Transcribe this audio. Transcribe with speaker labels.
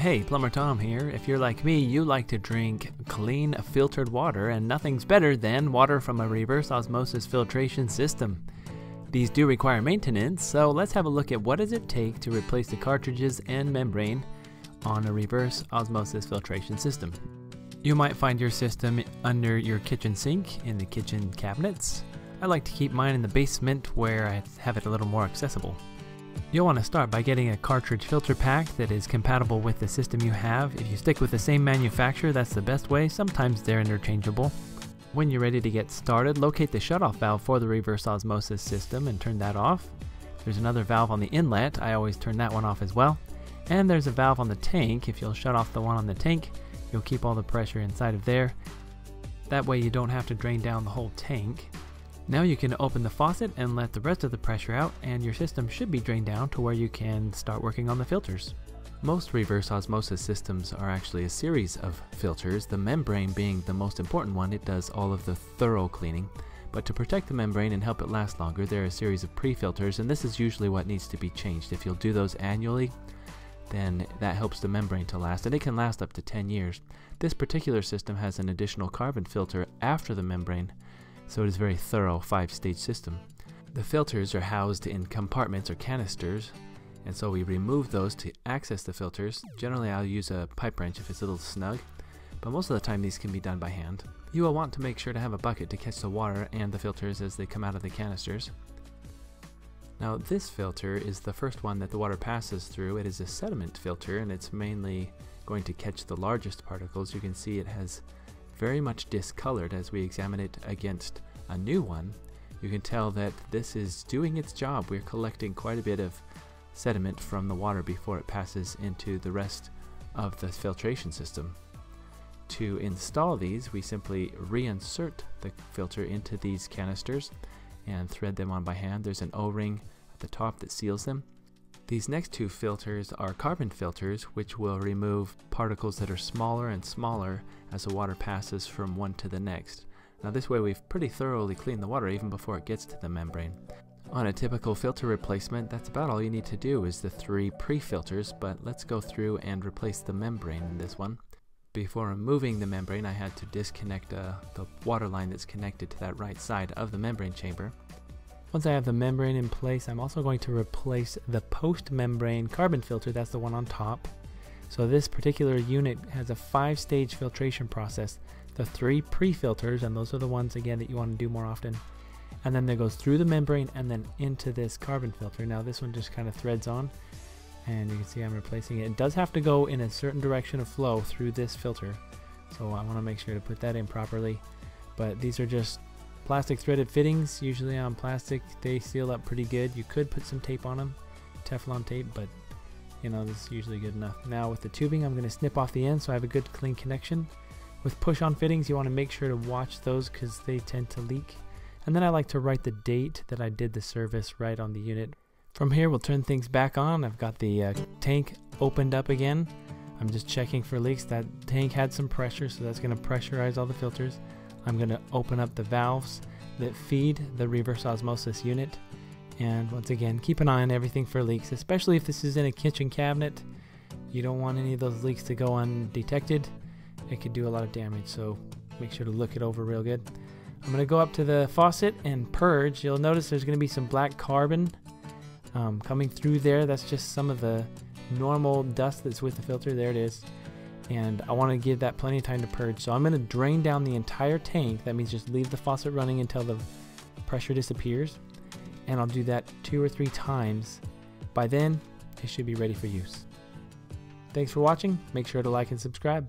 Speaker 1: Hey, Plumber Tom here. If you're like me, you like to drink clean, filtered water, and nothing's better than water from a reverse osmosis filtration system. These do require maintenance, so let's have a look at what does it take to replace the cartridges and membrane on a reverse osmosis filtration system. You might find your system under your kitchen sink in the kitchen cabinets. I like to keep mine in the basement where I have it a little more accessible. You'll want to start by getting a cartridge filter pack that is compatible with the system you have. If you stick with the same manufacturer, that's the best way. Sometimes they're interchangeable. When you're ready to get started, locate the shutoff valve for the reverse osmosis system and turn that off. There's another valve on the inlet. I always turn that one off as well. And there's a valve on the tank. If you'll shut off the one on the tank, you'll keep all the pressure inside of there. That way you don't have to drain down the whole tank. Now you can open the faucet and let the rest of the pressure out and your system should be drained down to where you can start working on the filters. Most reverse osmosis systems are actually a series of filters, the membrane being the most important one, it does all of the thorough cleaning. But to protect the membrane and help it last longer, there are a series of pre-filters and this is usually what needs to be changed. If you'll do those annually, then that helps the membrane to last and it can last up to 10 years. This particular system has an additional carbon filter after the membrane so it is a very thorough five-stage system. The filters are housed in compartments or canisters, and so we remove those to access the filters. Generally I'll use a pipe wrench if it's a little snug, but most of the time these can be done by hand. You will want to make sure to have a bucket to catch the water and the filters as they come out of the canisters. Now this filter is the first one that the water passes through. It is a sediment filter and it's mainly going to catch the largest particles. You can see it has very much discolored as we examine it against a new one, you can tell that this is doing its job. We're collecting quite a bit of sediment from the water before it passes into the rest of the filtration system. To install these, we simply reinsert the filter into these canisters and thread them on by hand. There's an O-ring at the top that seals them. These next two filters are carbon filters, which will remove particles that are smaller and smaller as the water passes from one to the next. Now this way we've pretty thoroughly cleaned the water even before it gets to the membrane. On a typical filter replacement, that's about all you need to do is the three pre-filters, but let's go through and replace the membrane in this one. Before removing the membrane, I had to disconnect uh, the water line that's connected to that right side of the membrane chamber. Once I have the membrane in place, I'm also going to replace the post-membrane carbon filter, that's the one on top. So this particular unit has a five-stage filtration process. The three pre-filters, and those are the ones again that you want to do more often. And then that goes through the membrane and then into this carbon filter. Now this one just kind of threads on and you can see I'm replacing it. It does have to go in a certain direction of flow through this filter. So I want to make sure to put that in properly. But these are just Plastic threaded fittings, usually on plastic, they seal up pretty good. You could put some tape on them, Teflon tape, but you know, this is usually good enough. Now with the tubing, I'm going to snip off the end so I have a good clean connection. With push-on fittings, you want to make sure to watch those because they tend to leak. And then I like to write the date that I did the service right on the unit. From here, we'll turn things back on. I've got the uh, tank opened up again. I'm just checking for leaks. That tank had some pressure, so that's going to pressurize all the filters. I'm going to open up the valves that feed the reverse osmosis unit. And once again, keep an eye on everything for leaks, especially if this is in a kitchen cabinet. You don't want any of those leaks to go undetected. It could do a lot of damage, so make sure to look it over real good. I'm going to go up to the faucet and purge. You'll notice there's going to be some black carbon um, coming through there. That's just some of the normal dust that's with the filter. There it is and I want to give that plenty of time to purge. So I'm going to drain down the entire tank. That means just leave the faucet running until the pressure disappears. And I'll do that two or three times. By then, it should be ready for use. Thanks for watching. Make sure to like and subscribe.